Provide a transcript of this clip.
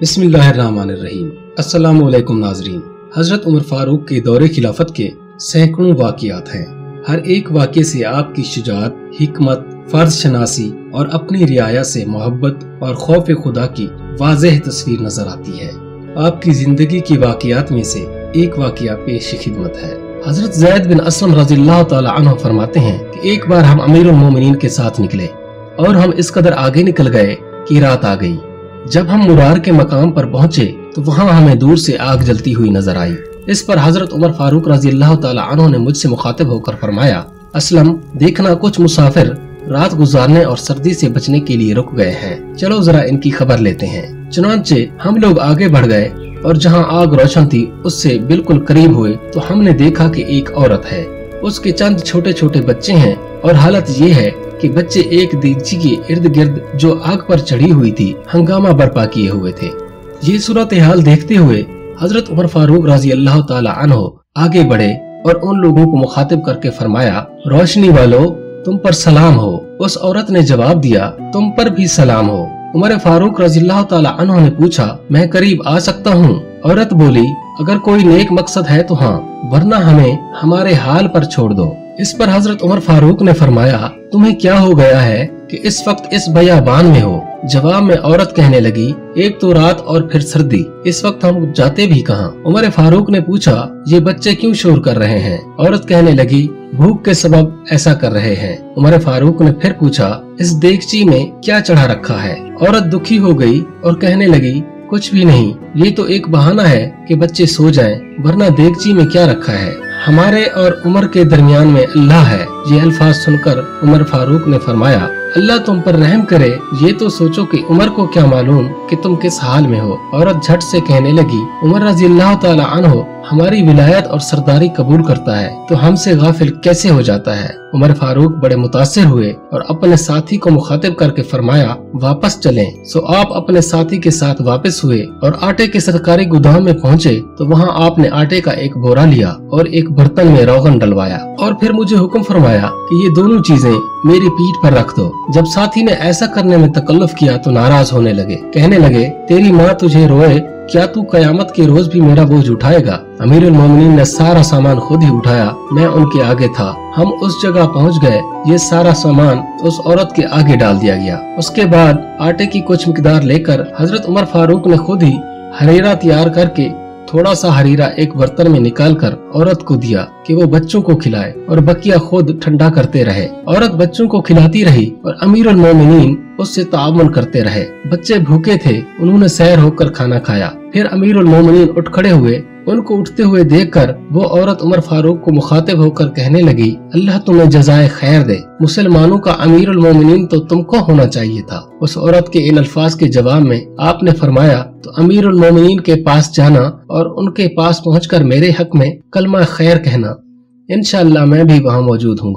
बिस्मिल्लाहिर्रहमानिर्रहीम। अस्सलाम वालेकुम नाजरीन। हज़रत उमर फारूक के दौरे खिलाफत के सैकड़ों वाकयात हैं। हर एक वाक्य से आपकी शुजात, हिकमत फ़र्ज़ शनासी और अपनी रियाया से मोहब्बत और खौफ खुदा की वाजह तस्वीर नज़र आती है। आपकी ज़िंदगी की वाकयात में से एक वाकया पेश खिदमत है। हज़रत जैद बिन असलम रज़ी अल्लाह फरमाते हैं कि एक बार हम अमीर मोमिनीन के साथ निकले और हम इस कदर आगे निकल गए कि रात आ गई। जब हम मुरार के मकाम पर पहुँचे तो वहाँ हमें दूर से आग जलती हुई नज़र आई। इस पर हज़रत उमर फारूक रज़ी अल्लाह तु ने मुझसे मुखातिब होकर फरमाया, असलम, देखना कुछ मुसाफिर रात गुजारने और सर्दी से बचने के लिए रुक गए हैं। चलो जरा इनकी खबर लेते हैं। चुनाचे, हम लोग आगे बढ़ गए, और जहाँ आग रोशन थी, उससे बिल्कुल करीब हुए तो हमने देखा कि एक औरत है। उसके चंद छोटे छोटे बच्चे हैं, और हालत ये है कि बच्चे एक दीची के इर्द गिर्द जो आग पर चढ़ी हुई थी, हंगामा बर्पा किए हुए थे। ये सूरत हाल देखते हुए हज़रत उमर फारूक राज़ी अल्लाह तहो आगे बढ़े और उन लोगों को मुखातिब करके फरमाया, रोशनी वालों, तुम पर सलाम हो। उस औरत ने जवाब दिया, तुम पर भी सलाम हो। उमर फारूक रज़ी अल्लाह ने पूछा, मैं करीब आ सकता हूँ? औरत बोली, अगर कोई नेक मकसद है तो हाँ वरना हमें हमारे हाल पर छोड़ दो। इस पर हज़रत उमर फारूक ने फरमाया, तुम्हें क्या हो गया है कि इस वक्त इस बयाबान में हो? जवाब में औरत कहने लगी, एक तो रात और फिर सर्दी। इस वक्त हम जाते भी कहाँ? उमर फारूक ने पूछा, ये बच्चे क्यों शोर कर रहे हैं? औरत कहने लगी, भूख के सबब ऐसा कर रहे हैं। उमर फारूक ने फिर पूछा, इस देगची में क्या चढ़ा रखा है? औरत दुखी हो गई और कहने लगी कुछ भी नहीं ये तो एक बहाना है कि बच्चे सो जाएँ, वरना देगची में क्या रखा है। हमारे और उमर के दरमियान में अल्लाह है ये अल्फाज सुनकर उमर फारूक ने फरमाया अल्लाह तुम पर रहम करे ये तो सोचो कि उमर को क्या मालूम कि तुम किस हाल में हो। औरत झट से कहने लगी उमर रज़ी अल्लाह हमारी विलायत और सरदारी कबूल करता है तो हमसे गाफिल कैसे हो जाता है? उमर फारूक बड़े मुतासर हुए और अपने साथी को मुखातिब करके फरमाया, वापस चलें। सो आप अपने साथी के साथ वापस हुए और आटे के सरकारी गोदाम में पहुँचे तो वहाँ आपने आटे का एक बोरा लिया और एक बर्तन में रोगन डलवाया। और फिर मुझे हुक्म फरमाया कि ये दोनों चीज़ें मेरी पीठ पर रख दो। जब साथी ने ऐसा करने में तकल्लुफ किया तो नाराज़ होने लगे। कहने लगे, तेरी माँ तुझे रोए क्या तू कयामत के रोज भी मेरा बोझ उठाएगा? अमीर मोमिन ने सारा सामान खुद ही उठाया, मैं उनके आगे था। हम उस जगह पहुँच गए, ये सारा सामान उस औरत के आगे डाल दिया गया। उसके बाद आटे की कुछ मकदार लेकर हज़रत उमर फारूक ने खुद ही हरेरा तैयार करके थोड़ा सा हरीरा एक बर्तन में निकाल कर औरत को दिया कि वो बच्चों को खिलाए और बकिया खुद ठंडा करते रहे। औरत बच्चों को खिलाती रही और अमीर मोमिनीन उससे तावन करते रहे। बच्चे भूखे थे, उन्होंने सैर होकर खाना खाया। फिर अमीर मोमिनीन उठ खड़े हुए। उनको उठते हुए देखकर वो औरत उमर फारूक को मुखातिब होकर कहने लगी, अल्लाह तुम्हें जजाय खैर दे। मुसलमानों का अमीर उलमोमिन तो तुमको होना चाहिए था। उस औरत के इन अल्फाज के जवाब में आपने फरमाया तो अमीर उलमोमिन के पास जाना और उनके पास पहुँच मेरे हक में कलमा खैर कहना। इनशाला मैं भी वहाँ मौजूद हूँ